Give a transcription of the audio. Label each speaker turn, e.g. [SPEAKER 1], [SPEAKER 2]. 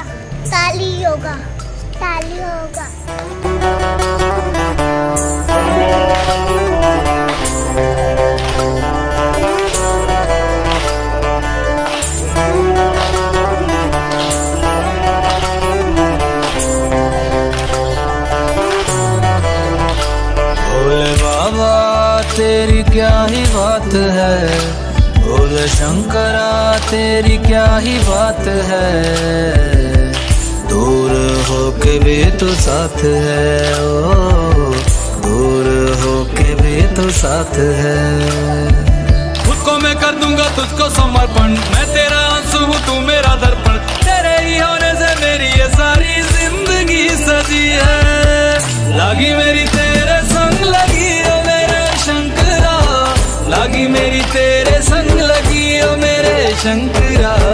[SPEAKER 1] होगा ताली होगा ताली होगा
[SPEAKER 2] तेरी क्या ही बात है? भोले शंकरा, तेरी क्या ही बात है? होके भी तो साथ है, ओ, दूर होके भी तो साथ है।
[SPEAKER 3] खुद को मैं कर दूँगा तुझको समर्पण, मैं तेरा आँसू हूँ, तू मेरा दर्पण। तेरे ही होने से मेरी ये सारी ज़िंदगी सजी है। लागी मेरी तेरे संग, लगी ओ मेरे शंकरा। लागी मेरी तेरे संग, लगी ओ मेरे शंकरा।